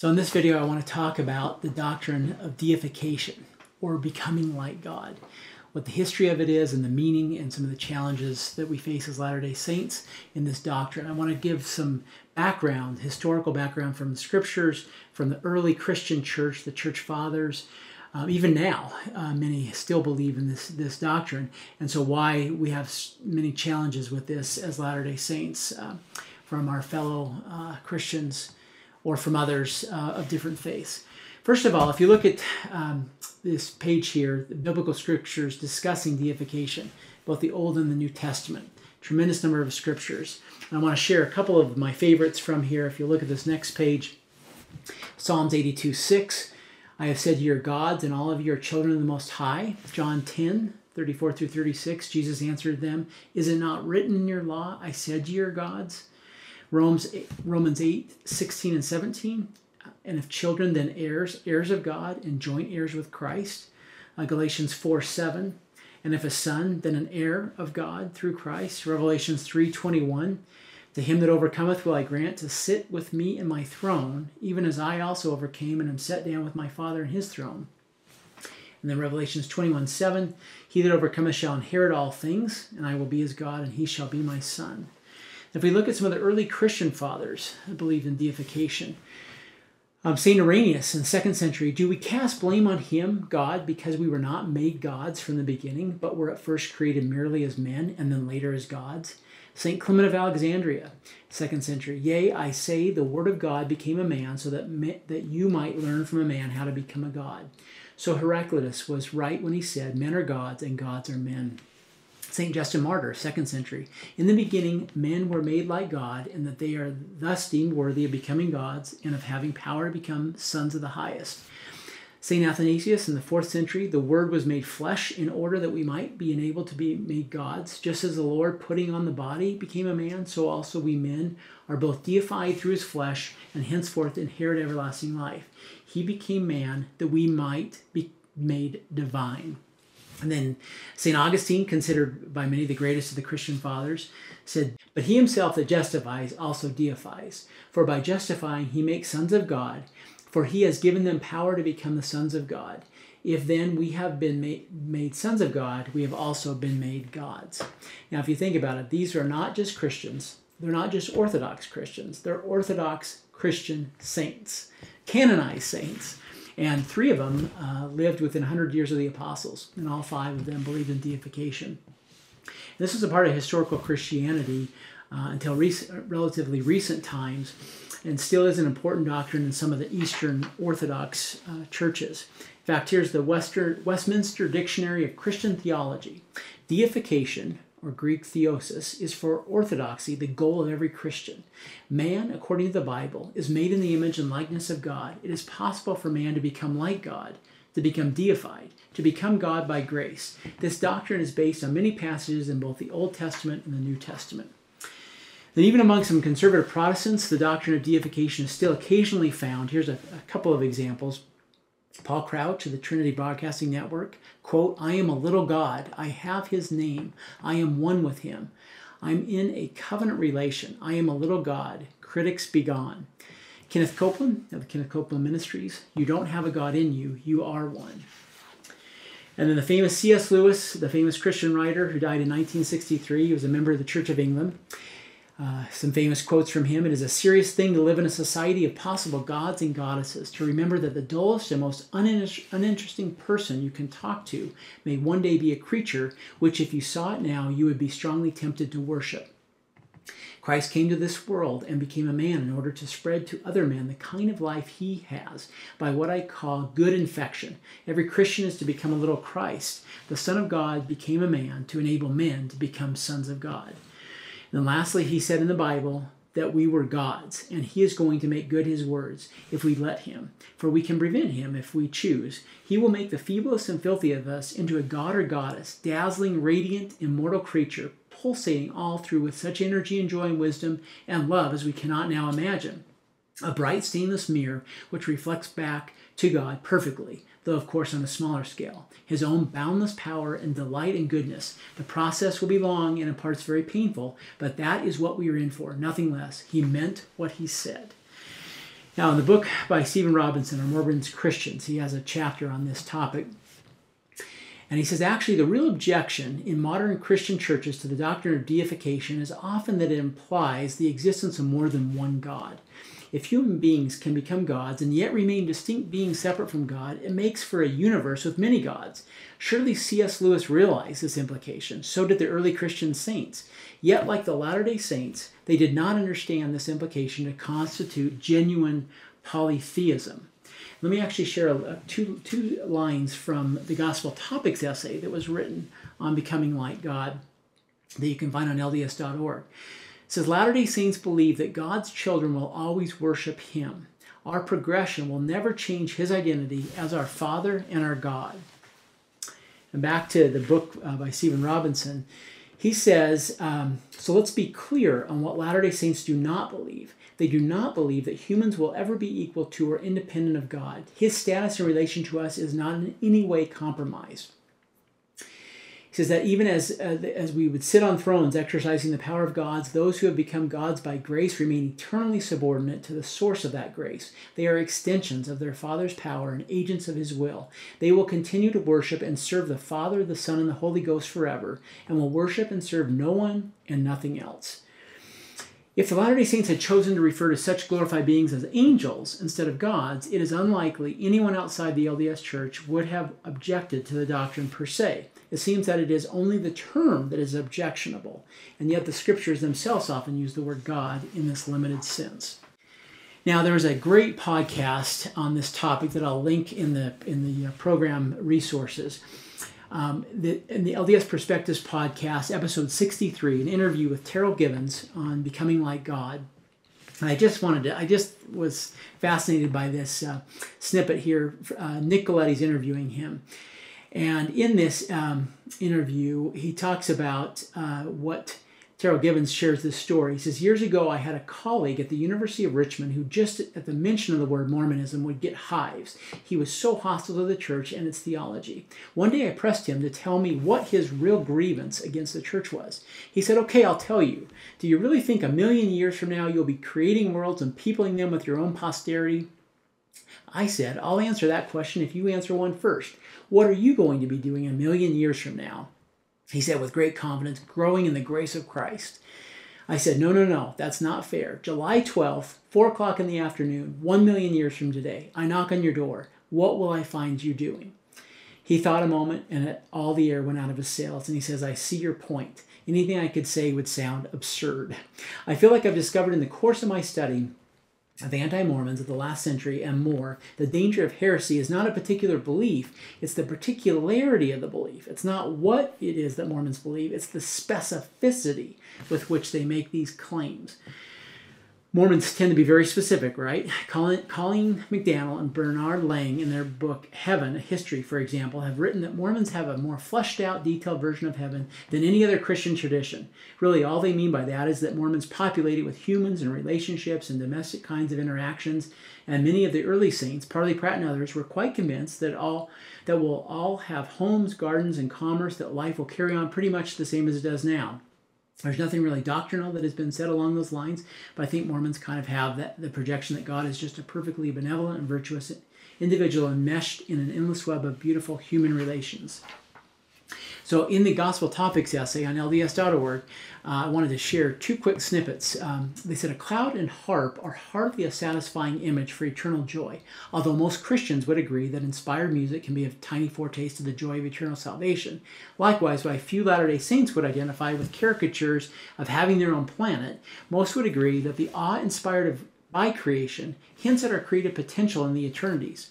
So in this video, I want to talk about the doctrine of deification or becoming like God, what the history of it is and the meaning and some of the challenges that we face as Latter-day Saints in this doctrine. I want to give some background, historical background from the scriptures, from the early Christian church, the church fathers, um, even now, uh, many still believe in this this doctrine, and so why we have many challenges with this as Latter Day Saints uh, from our fellow uh, Christians or from others uh, of different faiths. First of all, if you look at um, this page here, the biblical scriptures discussing deification, both the Old and the New Testament, tremendous number of scriptures. And I want to share a couple of my favorites from here. If you look at this next page, Psalms 82 6. I have said you are gods, and all of you are children of the Most High. John 10, 34 through 36. Jesus answered them, Is it not written in your law, I said you are gods? Romans 8, Romans 8, 16 and 17. And if children, then heirs, heirs of God, and joint heirs with Christ. Uh, Galatians 4, 7. And if a son, then an heir of God through Christ. Revelations 3, 21. To him that overcometh will I grant to sit with me in my throne, even as I also overcame and am set down with my Father in his throne. And then Revelations 21 7 He that overcometh shall inherit all things, and I will be his God, and he shall be my son. If we look at some of the early Christian fathers that believed in deification, um, St. Irenaeus in the second century, do we cast blame on him, God, because we were not made gods from the beginning, but were at first created merely as men and then later as gods? St. Clement of Alexandria, second century, yea, I say the word of God became a man so that, that you might learn from a man how to become a god. So Heraclitus was right when he said, men are gods and gods are men. St. Justin Martyr, second century. In the beginning, men were made like God, and that they are thus deemed worthy of becoming gods and of having power to become sons of the highest. St. Athanasius in the fourth century, the Word was made flesh in order that we might be enabled to be made gods. Just as the Lord, putting on the body, became a man, so also we men are both deified through his flesh and henceforth inherit everlasting life. He became man that we might be made divine. And then St. Augustine, considered by many the greatest of the Christian fathers, said, But he himself that justifies also deifies. For by justifying he makes sons of God, for he has given them power to become the sons of God. If then we have been made, made sons of God, we have also been made gods. Now, if you think about it, these are not just Christians. They're not just Orthodox Christians. They're Orthodox Christian saints, canonized saints and three of them uh, lived within 100 years of the apostles, and all five of them believed in deification. This was a part of historical Christianity uh, until relatively recent times, and still is an important doctrine in some of the Eastern Orthodox uh, churches. In fact, here's the Western, Westminster Dictionary of Christian Theology. Deification or Greek theosis, is for orthodoxy the goal of every Christian. Man, according to the Bible, is made in the image and likeness of God. It is possible for man to become like God, to become deified, to become God by grace. This doctrine is based on many passages in both the Old Testament and the New Testament. Then, even among some conservative Protestants, the doctrine of deification is still occasionally found. Here's a, a couple of examples. Paul Crouch of the Trinity Broadcasting Network, quote, I am a little God. I have his name. I am one with him. I'm in a covenant relation. I am a little God. Critics be gone. Kenneth Copeland of the Kenneth Copeland Ministries, you don't have a God in you, you are one. And then the famous C.S. Lewis, the famous Christian writer who died in 1963, he was a member of the Church of England. Uh, some famous quotes from him It is a serious thing to live in a society of possible gods and goddesses, to remember that the dullest and most uninteresting person you can talk to may one day be a creature which, if you saw it now, you would be strongly tempted to worship. Christ came to this world and became a man in order to spread to other men the kind of life he has by what I call good infection. Every Christian is to become a little Christ. The Son of God became a man to enable men to become sons of God. And lastly, he said in the Bible that we were God's, and he is going to make good his words if we let him. For we can prevent him if we choose. He will make the feeblest and filthy of us into a god or goddess, dazzling, radiant, immortal creature, pulsating all through with such energy and joy and wisdom and love as we cannot now imagine. A bright stainless mirror which reflects back to God perfectly though of course on a smaller scale. His own boundless power and delight and goodness. The process will be long and in parts very painful, but that is what we are in for, nothing less. He meant what he said. Now, in the book by Stephen Robinson, Are Mormons Christians, he has a chapter on this topic. And he says actually, the real objection in modern Christian churches to the doctrine of deification is often that it implies the existence of more than one God. If human beings can become gods and yet remain distinct beings separate from God, it makes for a universe with many gods. Surely C.S. Lewis realized this implication. So did the early Christian saints. Yet, like the Latter day Saints, they did not understand this implication to constitute genuine polytheism. Let me actually share two, two lines from the Gospel Topics essay that was written on becoming like God that you can find on LDS.org. Says Latter day Saints believe that God's children will always worship Him. Our progression will never change His identity as our Father and our God. And back to the book uh, by Stephen Robinson, he says, um, so let's be clear on what Latter day Saints do not believe. They do not believe that humans will ever be equal to or independent of God. His status in relation to us is not in any way compromised. He says that even as, uh, as we would sit on thrones exercising the power of gods, those who have become gods by grace remain eternally subordinate to the source of that grace. They are extensions of their Father's power and agents of His will. They will continue to worship and serve the Father, the Son, and the Holy Ghost forever, and will worship and serve no one and nothing else. If the Latter day Saints had chosen to refer to such glorified beings as angels instead of gods, it is unlikely anyone outside the LDS Church would have objected to the doctrine per se. It seems that it is only the term that is objectionable, and yet the scriptures themselves often use the word God in this limited sense. Now, there is a great podcast on this topic that I'll link in the in the uh, program resources. Um, the, in the LDS Perspectives podcast, episode 63, an interview with Terryl Givens on becoming like God. I just wanted to, I just was fascinated by this uh, snippet here. Uh, interviewing him. And in this um, interview, he talks about uh, what Terryl Givens shares this story. He says, Years ago, I had a colleague at the University of Richmond who, just at the mention of the word Mormonism, would get hives. He was so hostile to the church and its theology. One day I pressed him to tell me what his real grievance against the church was. He said, Okay, I'll tell you. Do you really think a million years from now you'll be creating worlds and peopling them with your own posterity? I said, I'll answer that question if you answer one first. What are you going to be doing a million years from now? He said with great confidence, growing in the grace of Christ. I said, no, no, no, that's not fair. July 12th, 4 o'clock in the afternoon, 1 million years from today, I knock on your door. What will I find you doing? He thought a moment and all the air went out of his sails and he says, I see your point. Anything I could say would sound absurd. I feel like I've discovered in the course of my study of anti Mormons of the last century and more, the danger of heresy is not a particular belief, it's the particularity of the belief. It's not what it is that Mormons believe, it's the specificity with which they make these claims. Mormons tend to be very specific, right? Colleen, Colleen McDannell and Bernhard Lang, in their book Heaven, a History, for example, have written that Mormons have a more fleshed out, detailed version of heaven than any other Christian tradition. Really, all they mean by that is that Mormons populate it with humans and relationships and domestic kinds of interactions. And many of the early saints, Parley Pratt and others, were quite convinced that all that will all have homes, gardens, and commerce, that life will carry on pretty much the same as it does now. There's nothing really doctrinal that has been said along those lines, but I think Mormons kind of have that the projection that God is just a perfectly benevolent and virtuous individual enmeshed in an endless web of beautiful human relations. So, in the Gospel Topics essay on LDS.org, uh, I wanted to share two quick snippets. Um, they said, A cloud and harp are hardly a satisfying image for eternal joy, although most Christians would agree that inspired music can be a tiny foretaste of the joy of eternal salvation. Likewise, while few Latter day Saints would identify with caricatures of having their own planet, most would agree that the awe inspired by creation hints at our creative potential in the eternities.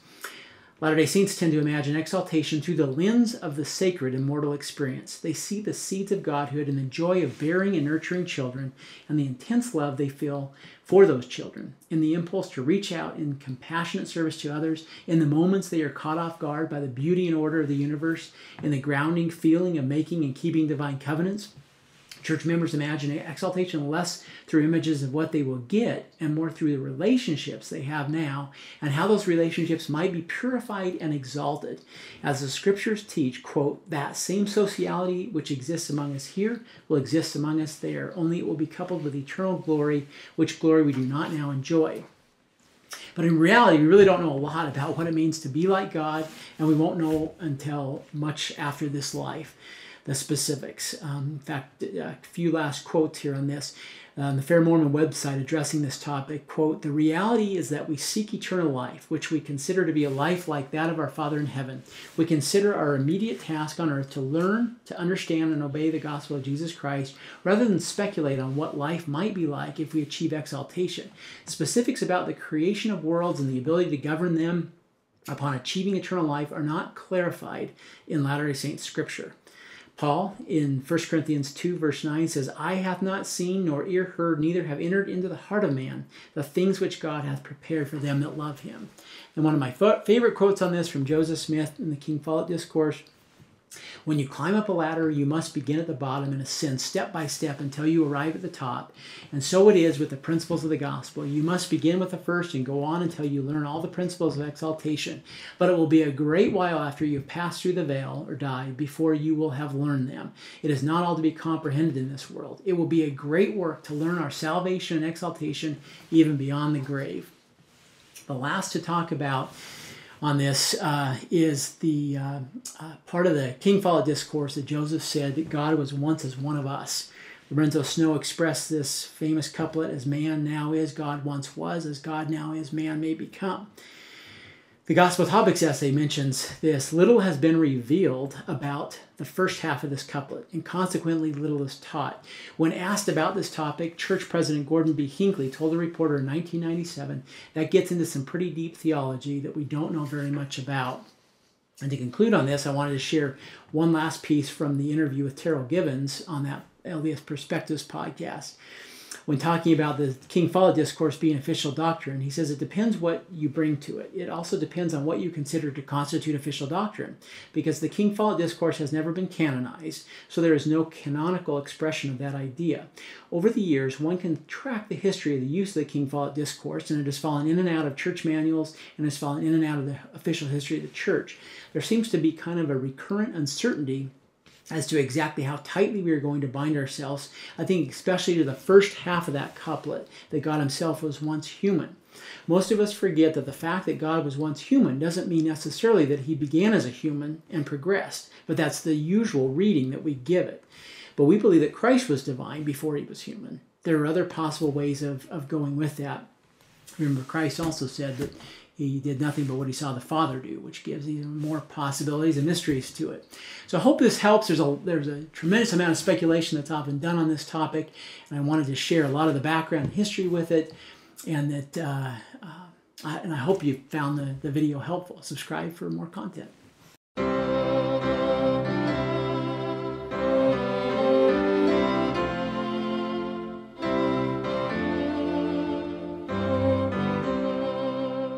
Latter day Saints tend to imagine exaltation through the lens of the sacred immortal experience. They see the seeds of Godhood in the joy of bearing and nurturing children and the intense love they feel for those children, in the impulse to reach out in compassionate service to others, in the moments they are caught off guard by the beauty and order of the universe, in the grounding feeling of making and keeping divine covenants. Church members imagine exaltation less through images of what they will get and more through the relationships they have now and how those relationships might be purified and exalted. As the scriptures teach, quote, that same sociality which exists among us here will exist among us there, only it will be coupled with eternal glory, which glory we do not now enjoy. But in reality, we really don't know a lot about what it means to be like God, and we won't know until much after this life the specifics. Um, in fact, a few last quotes here on this on the Fair Mormon website addressing this topic, quote, the reality is that we seek eternal life, which we consider to be a life like that of our Father in heaven. We consider our immediate task on earth to learn, to understand, and obey the gospel of Jesus Christ, rather than speculate on what life might be like if we achieve exaltation. Specifics about the creation of worlds and the ability to govern them upon achieving eternal life are not clarified in Latter day Saint scripture. Paul in 1 Corinthians 2, verse 9 says, Eye hath not seen, nor ear heard, neither have entered into the heart of man the things which God hath prepared for them that love him. And one of my favorite quotes on this from Joseph Smith in the King Follett Discourse when you climb up a ladder, you must begin at the bottom and ascend step by step until you arrive at the top. And so it is with the principles of the gospel. You must begin with the first and go on until you learn all the principles of exaltation. But it will be a great while after you have passed through the veil or died before you will have learned them. It is not all to be comprehended in this world. It will be a great work to learn our salvation and exaltation even beyond the grave. The last to talk about on this uh, is the uh, uh, part of the King Follett discourse that Joseph said that God was once as one of us. Lorenzo Snow expressed this famous couplet as man now is, God once was, as God now is, man may become. The Gospel Topics essay mentions this little has been revealed about the first half of this couplet, and consequently little is taught. When asked about this topic, Church President Gordon B. Hinckley told a reporter in 1997 that gets into some pretty deep theology that we don't know very much about. And to conclude on this, I wanted to share one last piece from the interview with Terryl Givens on that LDS Perspectives podcast when talking about the King Follett discourse being official doctrine, he says it depends what you bring to it. It also depends on what you consider to constitute official doctrine, because the King Follett discourse has never been canonized, so there is no canonical expression of that idea. Over the years, one can track the history of the use of the King Follett discourse, and it has fallen in and out of church manuals and has fallen in and out of the official history of the church. There seems to be kind of a recurrent uncertainty as to exactly how tightly we are going to bind ourselves. I think, especially to the first half of that couplet, that God Himself was once human. Most of us forget that the fact that God was once human doesn't mean necessarily that He began as a human and progressed, but that's the usual reading that we give it. But we believe that Christ was divine before He was human. There are other possible ways of, of going with that. Remember, Christ also said that he did nothing but what he saw the Father do, which gives even more possibilities and mysteries to it. So I hope this helps. There's a there's a tremendous amount of speculation that's often done on this topic, and I wanted to share a lot of the background history with it, and that uh, uh, and I hope you found the, the video helpful. Subscribe for more content.